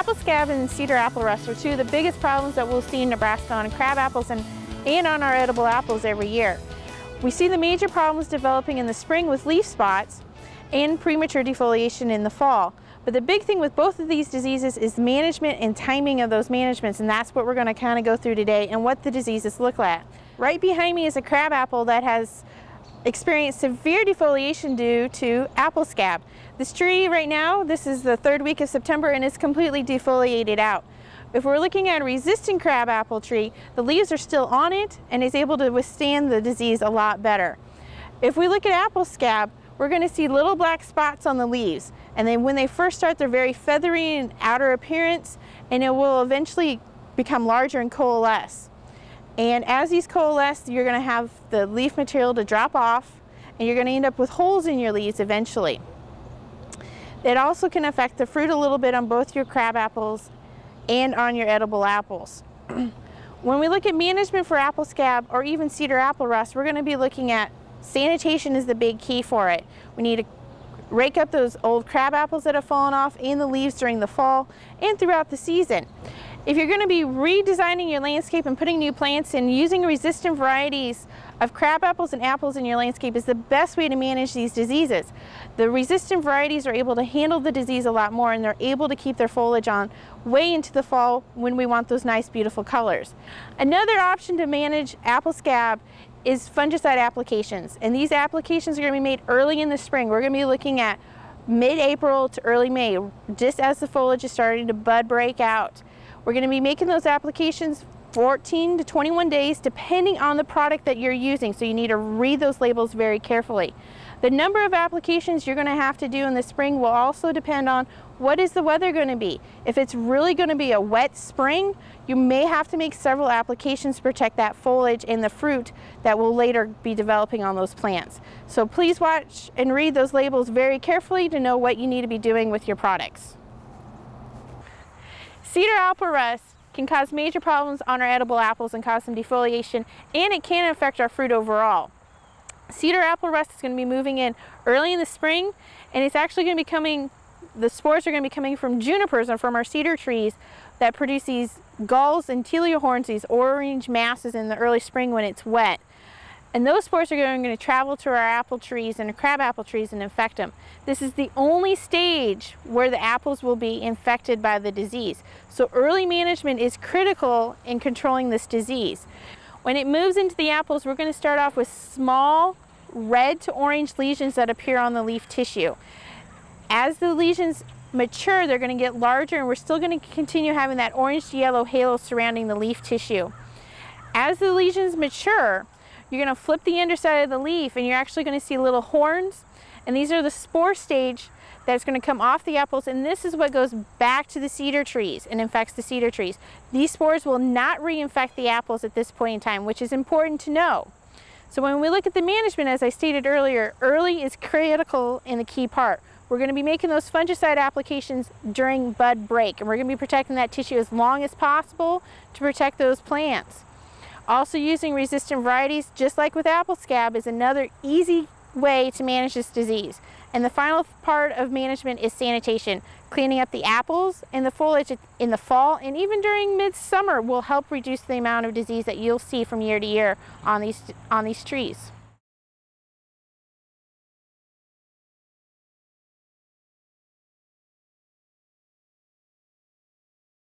Apple scab and cedar apple rust are two of the biggest problems that we'll see in Nebraska on crab apples and, and on our edible apples every year. We see the major problems developing in the spring with leaf spots and premature defoliation in the fall. But the big thing with both of these diseases is management and timing of those managements, and that's what we're gonna kind of go through today and what the diseases look like. Right behind me is a crab apple that has experienced severe defoliation due to apple scab. This tree right now, this is the third week of September and it's completely defoliated out. If we're looking at a resistant crab apple tree, the leaves are still on it and is able to withstand the disease a lot better. If we look at apple scab, we're going to see little black spots on the leaves. And then when they first start, they're very feathery in outer appearance, and it will eventually become larger and coalesce. And as these coalesce, you're going to have the leaf material to drop off, and you're going to end up with holes in your leaves eventually. It also can affect the fruit a little bit on both your crab apples and on your edible apples. when we look at management for apple scab or even cedar apple rust, we're going to be looking at Sanitation is the big key for it. We need to rake up those old crab apples that have fallen off and the leaves during the fall and throughout the season. If you're going to be redesigning your landscape and putting new plants in, using resistant varieties of crab apples and apples in your landscape is the best way to manage these diseases. The resistant varieties are able to handle the disease a lot more and they're able to keep their foliage on way into the fall when we want those nice beautiful colors. Another option to manage apple scab is fungicide applications. And these applications are going to be made early in the spring. We're going to be looking at mid-April to early May, just as the foliage is starting to bud break out. We're going to be making those applications 14 to 21 days depending on the product that you're using. So you need to read those labels very carefully. The number of applications you're going to have to do in the spring will also depend on what is the weather going to be. If it's really going to be a wet spring, you may have to make several applications to protect that foliage and the fruit that will later be developing on those plants. So please watch and read those labels very carefully to know what you need to be doing with your products. Cedar apple rust can cause major problems on our edible apples and cause some defoliation and it can affect our fruit overall. Cedar apple rust is going to be moving in early in the spring and it's actually going to be coming, the spores are going to be coming from junipers and from our cedar trees that produce these galls and telial horns, these orange masses in the early spring when it's wet. And those spores are going to travel to our apple trees and crab apple trees and infect them. This is the only stage where the apples will be infected by the disease. So early management is critical in controlling this disease. When it moves into the apples, we're going to start off with small red to orange lesions that appear on the leaf tissue. As the lesions mature, they're going to get larger and we're still going to continue having that orange to yellow halo surrounding the leaf tissue. As the lesions mature, you're going to flip the underside of the leaf and you're actually going to see little horns and these are the spore stage that's going to come off the apples and this is what goes back to the cedar trees and infects the cedar trees. These spores will not reinfect the apples at this point in time, which is important to know. So when we look at the management, as I stated earlier, early is critical in the key part. We're going to be making those fungicide applications during bud break and we're going to be protecting that tissue as long as possible to protect those plants. Also using resistant varieties, just like with apple scab, is another easy way to manage this disease. And the final part of management is sanitation. Cleaning up the apples and the foliage in the fall and even during midsummer will help reduce the amount of disease that you'll see from year to year on these, on these trees.